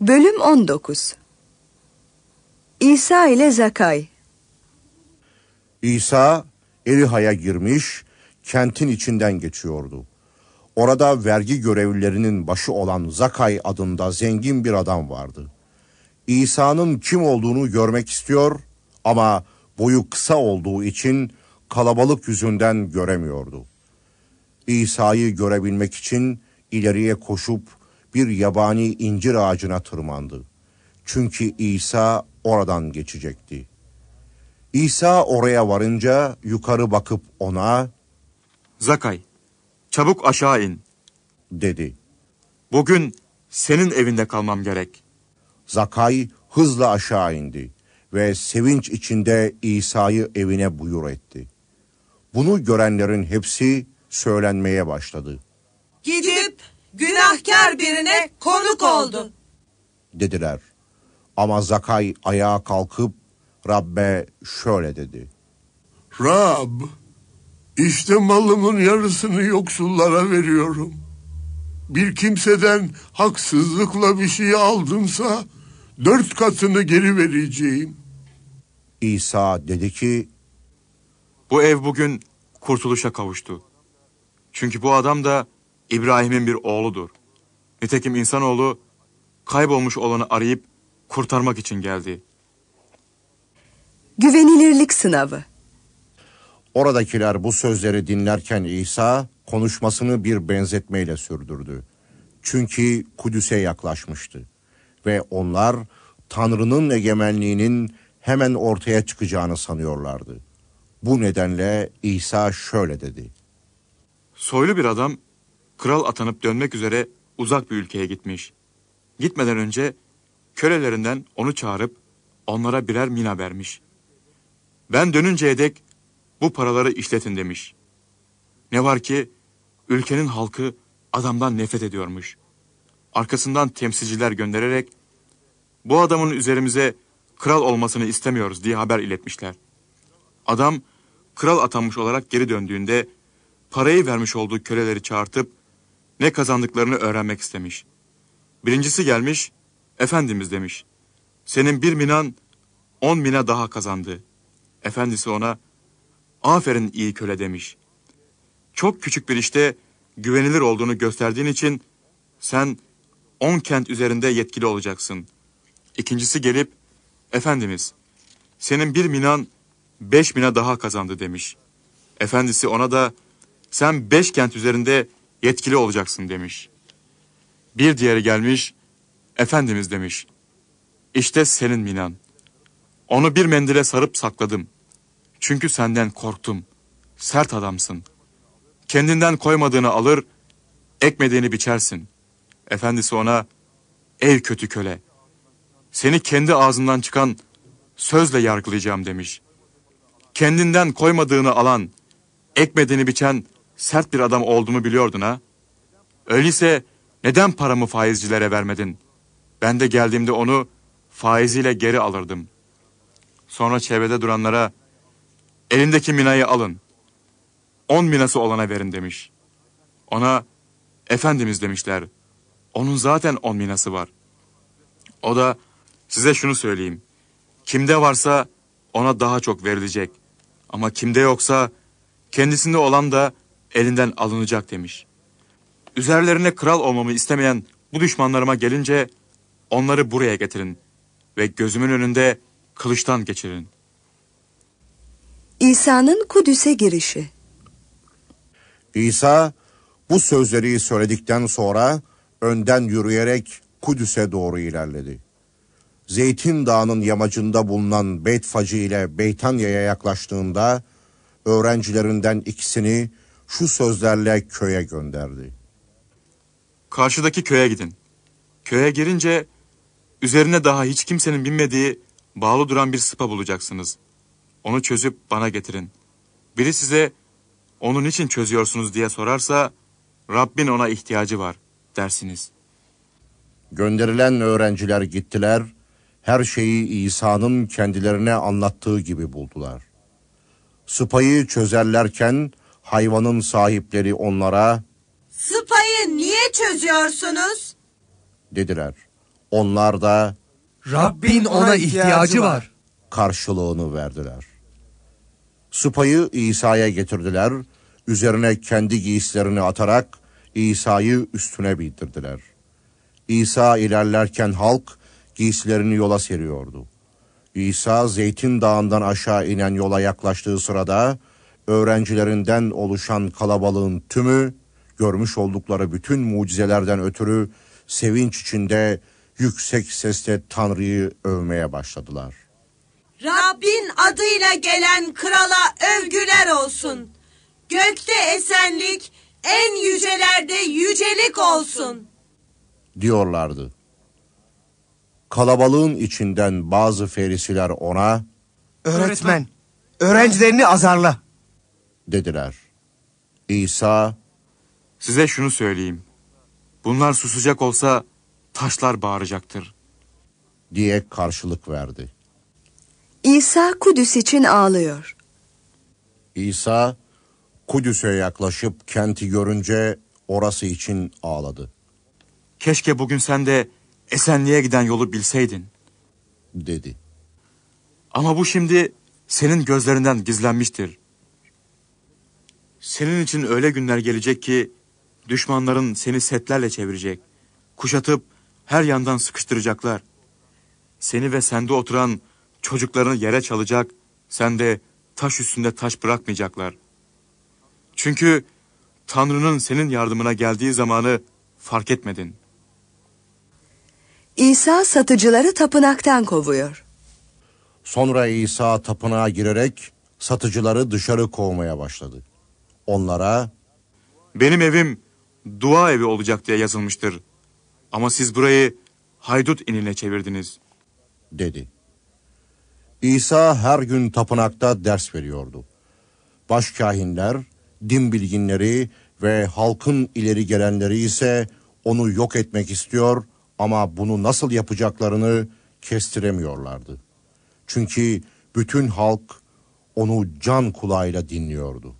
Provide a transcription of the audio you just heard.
Bölüm 19 İsa ile Zakay İsa Eriha'ya girmiş, kentin içinden geçiyordu. Orada vergi görevlilerinin başı olan Zakay adında zengin bir adam vardı. İsa'nın kim olduğunu görmek istiyor ama boyu kısa olduğu için kalabalık yüzünden göremiyordu. İsa'yı görebilmek için ileriye koşup bir yabani incir ağacına tırmandı. Çünkü İsa oradan geçecekti. İsa oraya varınca yukarı bakıp ona Zakay, çabuk aşağı in. dedi. Bugün senin evinde kalmam gerek. Zakay hızla aşağı indi ve sevinç içinde İsa'yı evine buyur etti. Bunu görenlerin hepsi söylenmeye başladı. Gidip günahkar birine konuk oldu. Dediler. Ama Zakay ayağa kalkıp Rabbe şöyle dedi. Rab, işte malımın yarısını yoksullara veriyorum. Bir kimseden haksızlıkla bir şey aldımsa dört katını geri vereceğim. İsa dedi ki Bu ev bugün kurtuluşa kavuştu. Çünkü bu adam da İbrahim'in bir oğludur. Nitekim insanoğlu kaybolmuş olanı arayıp kurtarmak için geldi. Güvenilirlik sınavı Oradakiler bu sözleri dinlerken İsa konuşmasını bir benzetmeyle sürdürdü. Çünkü Kudüs'e yaklaşmıştı ve onlar Tanrı'nın egemenliğinin hemen ortaya çıkacağını sanıyorlardı. Bu nedenle İsa şöyle dedi. Soylu bir adam kral atanıp dönmek üzere uzak bir ülkeye gitmiş. Gitmeden önce kölelerinden onu çağırıp onlara birer mina vermiş. Ben dönünceye dek bu paraları işletin demiş. Ne var ki ülkenin halkı adamdan nefret ediyormuş. Arkasından temsilciler göndererek bu adamın üzerimize kral olmasını istemiyoruz diye haber iletmişler. Adam kral atanmış olarak geri döndüğünde parayı vermiş olduğu köleleri çağırtıp ne kazandıklarını öğrenmek istemiş. Birincisi gelmiş, Efendimiz demiş. Senin bir minan on mina daha kazandı. Efendisi ona, aferin iyi köle demiş. Çok küçük bir işte güvenilir olduğunu gösterdiğin için sen on kent üzerinde yetkili olacaksın. İkincisi gelip, Efendimiz, senin bir minan beş mina daha kazandı demiş. Efendisi ona da, sen beş kent üzerinde yetkili olacaksın demiş. Bir diğeri gelmiş, Efendimiz demiş. İşte senin minan. Onu bir mendile sarıp sakladım. Çünkü senden korktum. Sert adamsın. Kendinden koymadığını alır, ekmediğini biçersin. Efendisi ona, ey kötü köle, seni kendi ağzından çıkan sözle yargılayacağım demiş. Kendinden koymadığını alan, ekmediğini biçen sert bir adam olduğumu biliyordun ha? Öyleyse neden paramı faizcilere vermedin? Ben de geldiğimde onu faiziyle geri alırdım. Sonra çevrede duranlara elindeki minayı alın. On minası olana verin demiş. Ona Efendimiz demişler. Onun zaten on minası var. O da size şunu söyleyeyim. Kimde varsa ona daha çok verilecek. Ama kimde yoksa kendisinde olan da elinden alınacak demiş. Üzerlerine kral olmamı istemeyen bu düşmanlarıma gelince onları buraya getirin ve gözümün önünde kılıçtan geçirin. İsa'nın Kudüs'e girişi İsa bu sözleri söyledikten sonra önden yürüyerek Kudüs'e doğru ilerledi. Zeytin Dağı'nın yamacında bulunan Beytfacı ile Beytanya'ya yaklaştığında öğrencilerinden ikisini şu sözlerle köye gönderdi. Karşıdaki köye gidin. Köye girince üzerine daha hiç kimsenin binmediği bağlı duran bir sıpa bulacaksınız. Onu çözüp bana getirin. Biri size onun için çözüyorsunuz diye sorarsa Rabbin ona ihtiyacı var dersiniz. Gönderilen öğrenciler gittiler, her şeyi İsa'nın kendilerine anlattığı gibi buldular. Sıpayı çözerlerken hayvanın sahipleri onlara Sıpayı niye çözüyorsunuz? dediler. Onlar da Rabbin ona ihtiyacı var. karşılığını verdiler. Sıpayı İsa'ya getirdiler, üzerine kendi giysilerini atarak İsa'yı üstüne bindirdiler. İsa ilerlerken halk giysilerini yola seriyordu. İsa Zeytin Dağı'ndan aşağı inen yola yaklaştığı sırada öğrencilerinden oluşan kalabalığın tümü görmüş oldukları bütün mucizelerden ötürü sevinç içinde yüksek sesle Tanrı'yı övmeye başladılar. Rabbin adıyla gelen krala övgüler olsun. Gökte esenlik, en yücelerde yücelik olsun. diyorlardı. Kalabalığın içinden bazı ferisiler ona Öğretmen, öğrencilerini azarla. Dediler. İsa Size şunu söyleyeyim. Bunlar susacak olsa taşlar bağıracaktır. diye karşılık verdi. İsa Kudüs için ağlıyor. İsa Kudüs'e yaklaşıp kenti görünce orası için ağladı, Keşke bugün sen de Esenliğe giden yolu bilseydin. dedi. Ama bu şimdi senin gözlerinden gizlenmiştir. Senin için öyle günler gelecek ki düşmanların seni setlerle çevirecek. Kuşatıp her yandan sıkıştıracaklar. Seni ve sende oturan çocuklarını yere çalacak, sen de taş üstünde taş bırakmayacaklar. Çünkü Tanrı'nın senin yardımına geldiği zamanı fark etmedin. İsa satıcıları tapınaktan kovuyor. Sonra İsa tapınağa girerek satıcıları dışarı kovmaya başladı. Onlara Benim evim dua evi olacak diye yazılmıştır. Ama siz burayı haydut inine çevirdiniz. dedi. İsa her gün tapınakta ders veriyordu. Başkahinler, din bilginleri ve halkın ileri gelenleri ise onu yok etmek istiyor ama bunu nasıl yapacaklarını kestiremiyorlardı. Çünkü bütün halk onu can kulağıyla dinliyordu.